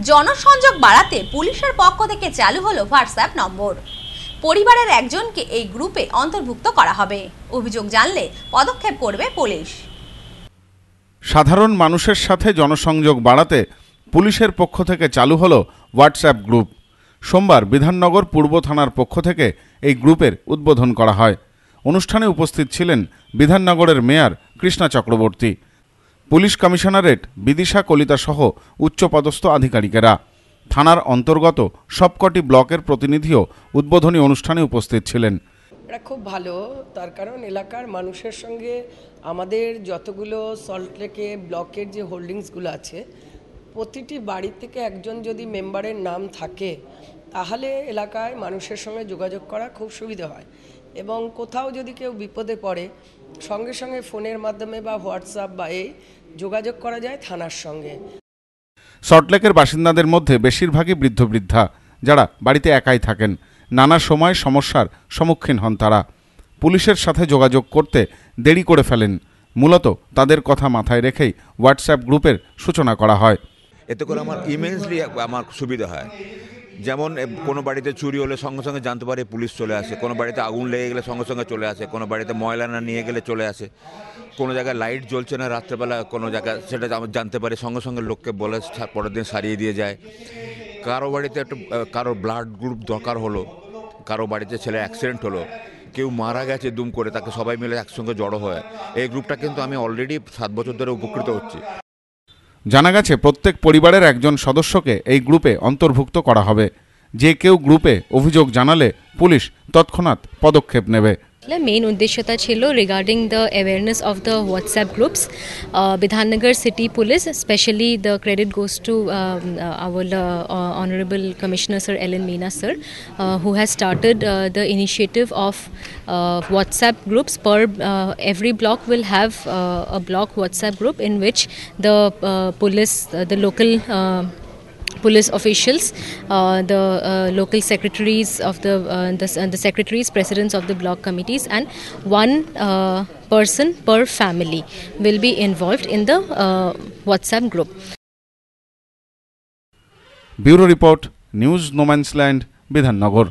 জনসংযোগ বাড়াতে পুলিশের পক্ষ থেকে চালু হলো হোয়াটসঅ্যাপ নম্বর। পরিবারের একজনকে এই গ্রুপে অন্তর্ভুক্ত করা হবে। অভিযোগ জানলে পদক্ষেপ করবে পুলিশ। সাধারণ মানুষের সাথে জনসংযোগ বাড়াতে পুলিশের পক্ষ থেকে চালু হলো হোয়াটসঅ্যাপ গ্রুপ। সোমবার বিধাননগর পূর্ব থানার পক্ষ থেকে এই গ্রুপের উদ্বোধন করা হয়। অনুষ্ঠানে উপস্থিত ছিলেন বিধাননগরের mayor Krishna Chakraborty. Police commissionerate, Bidisha Kalita সহ উচ্চপদস্থ আধিকারিকেরা। থানার অন্তর্গত সবকটি ব্লকের প্রতিনিধিও উদ্বোধনী অনুষ্ঠানে উপস্থিত ছিলেন। এটা খুব ভালো, তার কারণ এলাকার মানুষের সঙ্গে আমাদের যতগুলো সল্টলেকে ব্লকের যে হোল্ডিংসগুলো আছে, প্রতিটি বাড়ি থেকে একজন যদি মেম্বারের নাম থাকে, তাহলে এলাকায় মানুষের সঙ্গে যোগাযোগ করা খুব সুবিধা হয়। এবং কোথাও যদি কেউ বিপদে পড়ে সঙ্গে সঙ্গে ফোনের মাধ্যমে বা হোয়াটসঅ্যাপ বা এই যোগাযোগ করা যায় থানার সঙ্গে। সল্টলেকের বাসিন্দাদের মধ্যে বেশিরভাগই বৃদ্ধ বৃদ্ধা যারা বাড়িতে একাই থাকেন। নানা সময় সমস্যার সম্মুখীন হন তারা। পুলিশের সাথে যোগাযোগ করতে দেরি করে ফেলেন। মূলত তাদের কথা মাথায় রেখেই হোয়াটসঅ্যাপ গ্রুপের সূচনা করা হয়। এতে করে আমার ইমেন্সলি আমার সুবিধা হয়। যেমন কোনো বাড়িতে চুরি হলে সঙ্গে সঙ্গে জানতে পারে পুলিশ চলে আসে। কোনো বাড়িতে আগুন লেগে গেলে সঙ্গে সঙ্গে চলে আসে। কোনো বাড়িতে ময়লা না নিয়ে গেলে চলে আসে। কোনো জায়গায় লাইট জ্বলছে না রাত্রেবেলা, কোনো জায়গায় সেটা জানতে পারে। সঙ্গে সঙ্গে লোককে বলে পরের দিন সারিয়ে দিয়ে যায়। কারও বাড়িতে একটু কারও ব্লাড গ্রুপ দরকার হলো। কারও বাড়িতে ছেলে অ্যাক্সিডেন্ট হলো। কেউ মারা গেছে দুম করে, তাকে সবাই মিলে একসঙ্গে জড়ো হয়। এই গ্রুপটা কিন্তু আমি অলরেডি সাত বছর ধরে উপকৃত হচ্ছি। জানা গেছে প্রত্যেক পরিবারের একজন সদস্যকে এই গ্রুপে অন্তর্ভুক্ত করা হবে। যে কেউ গ্রুপে অভিযোগ জানালে পুলিশ তৎক্ষণাৎ পদক্ষেপ নেবে মেইন উদ্দেশ্যতা ছিল regarding the awareness of the WhatsApp groups Bidhannagar city police specially the credit goes to our uh, honorable commissioner sir ellen meena sir uh, who has started uh, the initiative of uh, whatsapp groups per uh, every block will have uh, a block whatsapp group in which the uh, police uh, the local uh, police officials, uh, the uh, local secretaries of the uh, the, uh, the secretaries, presidents of the block committees, and one uh, person per family will be involved in the uh, WhatsApp group. Bureau report news no man's land Bidhannagar